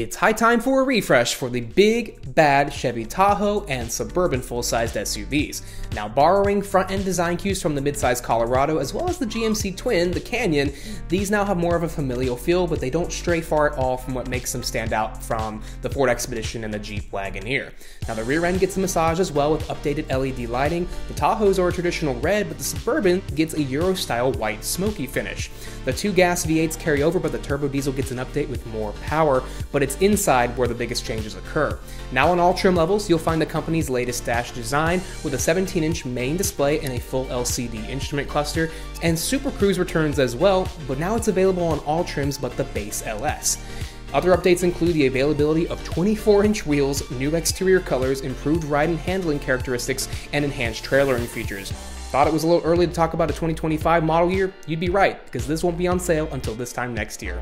It's high time for a refresh for the big, bad Chevy Tahoe and Suburban full-sized SUVs. Now borrowing front-end design cues from the midsize Colorado as well as the GMC Twin, the Canyon, these now have more of a familial feel, but they don't stray far at all from what makes them stand out from the Ford Expedition and the Jeep Wagoneer. Now the rear end gets a massage as well with updated LED lighting. The Tahoes are a traditional red, but the Suburban gets a Euro-style white smoky finish. The two gas V8s carry over, but the turbo diesel gets an update with more power, but it's inside where the biggest changes occur. Now on all trim levels, you'll find the company's latest dash design with a 17-inch main display and a full LCD instrument cluster, and Super Cruise returns as well, but now it's available on all trims but the base LS. Other updates include the availability of 24 inch wheels, new exterior colors, improved ride and handling characteristics, and enhanced trailering features. Thought it was a little early to talk about a 2025 model year? You'd be right, because this won't be on sale until this time next year.